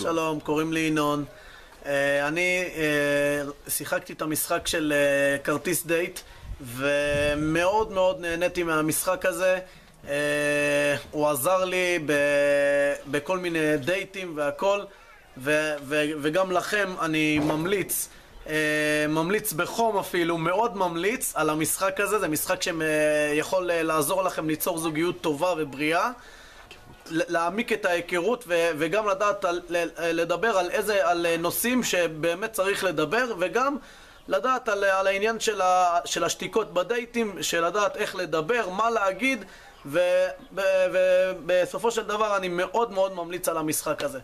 שלום. שלום, קוראים לי ינון. Uh, אני uh, שיחקתי את המשחק של uh, כרטיס דייט, ומאוד מאוד נהניתי מהמשחק הזה. Uh, הוא עזר לי ב, בכל מיני דייטים והכל, ו, ו, וגם לכם אני ממליץ. Uh, ממליץ בחום אפילו, מאוד ממליץ על המשחק הזה, זה משחק שיכול לעזור לכם ליצור זוגיות טובה ובריאה. להעמיק את ההיכרות וגם לדעת לדבר על איזה, על נושאים שבאמת צריך לדבר וגם לדעת על, על העניין של, ה, של השתיקות בדייטים, של לדעת איך לדבר, מה להגיד ובסופו של דבר אני מאוד מאוד ממליץ על המשחק הזה.